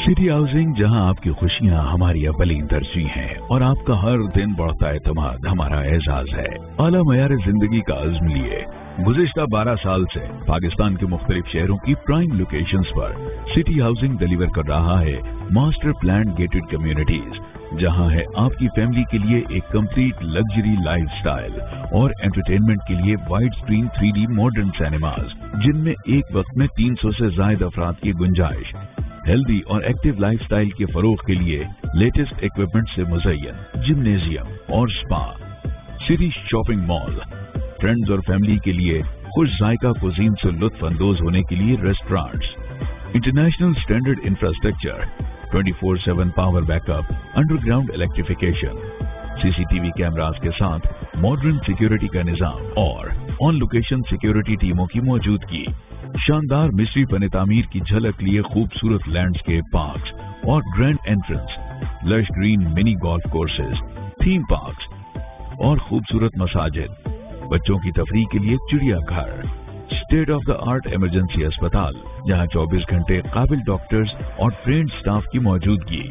City housing जहाँ आपकी खुशियाँ हमारी अवलीन तरजीह हैं और आपका हर दिन बढ़ता एतमाद हमारा एजाज है। आला मैार ज़िंदगी का आज़म लिए। गुजश्ता 12 साल से पाकिस्तान के मुख्तलिफ़ शहरों की प्राइम लोकेशंस पर सिटी हाउसिंग डिलीवर कर रहा है मास्टर प्लान गेटेड कम्युनिटीज जहाँ है आपकी फैमिली के लिए एक कंप्लीट लग्जरी लाइफस्टाइल और एंटरटेनमेंट के लिए wide screen three modern cinemas जिनमें एक वक्त में 300 से ज़्यादा अफराद की गुंजाइश हेल्दी और एक्टिव लाइफस्टाइल के फरोग के लिए लेटेस्ट इक्विपमेंट से मुजयन जिम्नेजियम और spa. City shopping mall. Friends और फैमिली के लिए खुश जायका कुजीन से लुत्फ अंदोज होने के लिए restaurants. International standard infrastructure 24/7 power backup, underground electrification. CCTV cameras के साथ मॉडर्न सिक्योरिटी का निज़ाम और ऑन लोकेशन सिक्योरिटी टीमों की मौजूदगी। शानदार मिस्ट्री बने तामीर की झलक लिए खूबसूरत लैंडस्केप पार्क और grand entrance lush green mini golf courses theme park और खूबसूरत मसाजिद। बच्चों की तफरी के लिए चिड़ियाघर state of the art emergency अस्पताल, जहाँ 24 घंटे काबिल डॉक्टर्स और ट्रेन स्टाफ की मौजूदगी।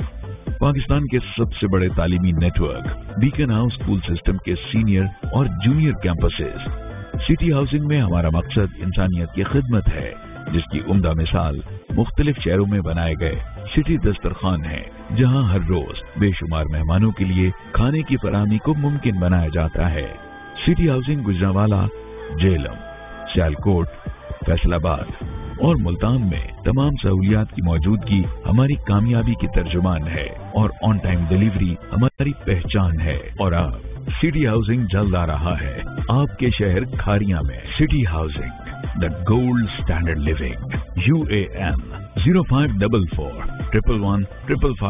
पाकिस्तान के सबसे बड़े तालीमी network Beacon House School System के सीनियर और जूनियर कैंपसेस सिटी हाउसिंग में हमारा मकसद इंसानियत की खिदमत है, जिसकी उम्दा मिसाल मुख्तलिफ़ शहरों में बनाए गए सिटी दस्तरखान है, जहाँ हर रोज बेशुमार मेहमानों के लिए खाने की फरहमी को मुमकिन बनाया जाता है। सिटी हाउसिंग गुजरावाला, जेलम, सियालकोट, फैसलाबाद और मुल्तान में तमाम सहूलियात की मौजूदगी हमारी कामयाबी की तर्जुमान है और ऑन टाइम डिलीवरी हमारी पहचान है। और अब सिटी हाउसिंग जल्द आ रहा है। आपके शहर खारिया में। City housing the gold standard living U A N zero five double four triple one triple five